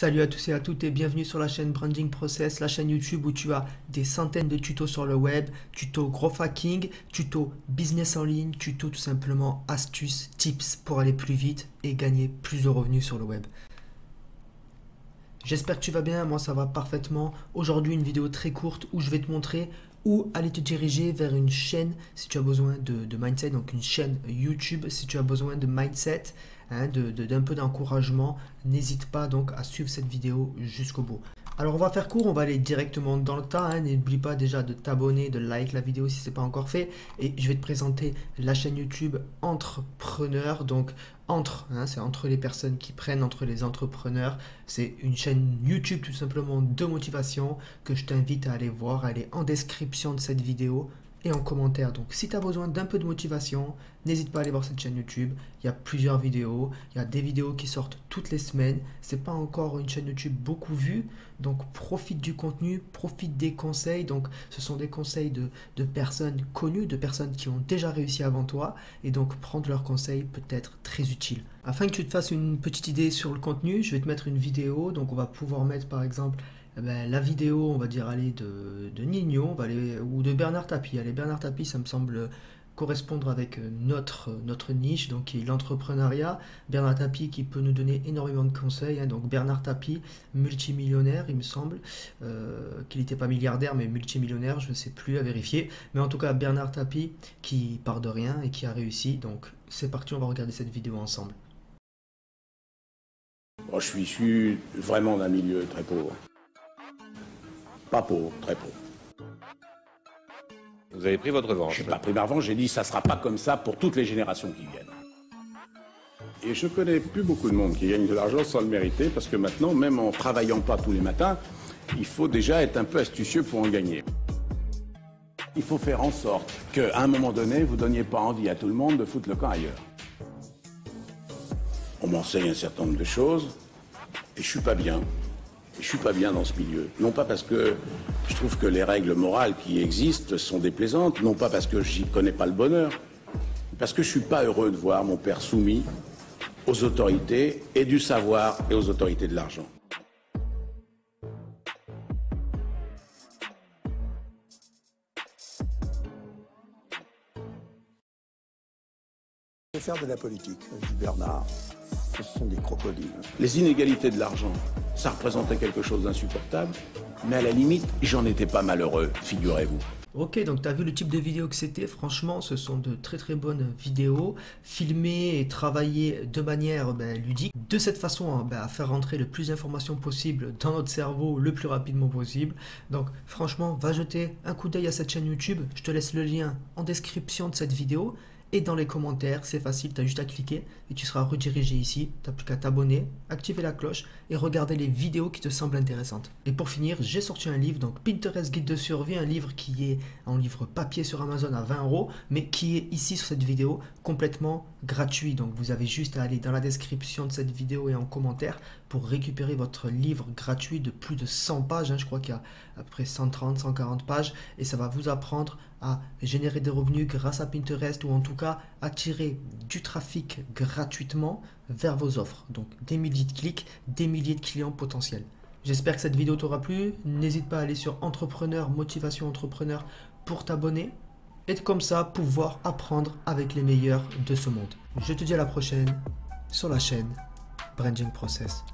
Salut à tous et à toutes et bienvenue sur la chaîne Branding Process, la chaîne YouTube où tu as des centaines de tutos sur le web, tutos growth hacking, tutos business en ligne, tutos tout simplement astuces, tips pour aller plus vite et gagner plus de revenus sur le web. J'espère que tu vas bien, moi ça va parfaitement. Aujourd'hui une vidéo très courte où je vais te montrer où aller te diriger vers une chaîne si tu as besoin de, mindset, donc une chaîne YouTube si tu as besoin de mindset, hein, d'un peu d'encouragement. N'hésite pas donc à suivre cette vidéo jusqu'au bout. Alors on va faire court, on va aller directement dans le tas. Hein. N'oublie pas déjà de t'abonner, de like la vidéo si ce n'est pas encore fait. Et je vais te présenter la chaîne YouTube Entrepreneur. Donc entre, hein, c'est entre les personnes qui prennent, entre les entrepreneurs. C'est une chaîne YouTube tout simplement de motivation que je t'invite à aller voir. Elle est en description de cette vidéo et en commentaire. Donc si tu as besoin d'un peu de motivation, n'hésite pas à aller voir cette chaîne YouTube. Il y a plusieurs vidéos, il y a des vidéos qui sortent toutes les semaines. C'est pas encore une chaîne YouTube beaucoup vue, donc profite du contenu, profite des conseils. Donc ce sont des conseils de, personnes connues, de personnes qui ont déjà réussi avant toi et donc prendre leurs conseils peut être très utile. Afin que tu te fasses une petite idée sur le contenu, je vais te mettre une vidéo. Donc on va pouvoir mettre par exemple ben, la vidéo, on va dire, aller de, de Nino ou de Bernard Tapie. Allez, Bernard Tapie, ça me semble correspondre avec notre, notre niche, donc qui est l'entrepreneuriat. Bernard Tapie qui peut nous donner énormément de conseils. Hein. donc Bernard Tapie, multimillionnaire, il me semble, euh, qu'il n'était pas milliardaire, mais multimillionnaire, je ne sais plus à vérifier. Mais en tout cas, Bernard Tapie qui part de rien et qui a réussi. Donc c'est parti, on va regarder cette vidéo ensemble. je suis issu vraiment d'un milieu très pauvre. Pas pauvre, très pauvre. Vous avez pris votre revanche. Je n'ai pas pris ma revanche, j'ai dit ça sera pas comme ça pour toutes les générations qui viennent. Et je connais plus beaucoup de monde qui gagne de l'argent sans le mériter, parce que maintenant, même en travaillant pas tous les matins, il faut déjà être un peu astucieux pour en gagner. Il faut faire en sorte qu'à un moment donné, vous ne donniez pas envie à tout le monde de foutre le camp ailleurs. On m'enseigne un certain nombre de choses, et je suis pas bien je suis pas bien dans ce milieu. Non pas parce que je trouve que les règles morales qui existent sont déplaisantes, non pas parce que j'y connais pas le bonheur, parce que je suis pas heureux de voir mon père soumis aux autorités et du savoir et aux autorités de l'argent. faire de la politique, Bernard ce sont des crocodiles. Les inégalités de l'argent, ça représentait quelque chose d'insupportable, mais à la limite, j'en étais pas malheureux, figurez-vous. Ok, donc tu as vu le type de vidéo que c'était? Franchement, ce sont de très très bonnes vidéos, filmées et travaillées de manière ben, ludique. De cette façon, hein, ben, à faire rentrer le plus d'informations possible dans notre cerveau le plus rapidement possible. Donc franchement, va jeter un coup d'œil à cette chaîne YouTube. Je te laisse le lien en description de cette vidéo et dans les commentaires. C'est facile, tu as juste à cliquer et tu seras redirigé ici. Tu n'as plus qu'à t'abonner, activer la cloche et regarder les vidéos qui te semblent intéressantes. Et pour finir, j'ai sorti un livre, donc Pinterest Guide de survie, un livre qui est en livre papier sur Amazon à 20 euros, mais qui est ici sur cette vidéo complètement gratuit. Donc vous avez juste à aller dans la description de cette vidéo et en commentaire pour récupérer votre livre gratuit de plus de 100 pages. Hein. Je crois qu'il y a à peu près 130, 140 pages et ça va vous apprendre à générer des revenus grâce à Pinterest ou en tout cas attirer du trafic gratuitement vers vos offres. Donc des milliers de clics, des milliers de clients potentiels. J'espère que cette vidéo t'aura plu. N'hésite pas à aller sur Entrepreneur, Motivation Entrepreneur pour t'abonner et comme ça pouvoir apprendre avec les meilleurs de ce monde. Je te dis à la prochaine sur la chaîne Branding Process.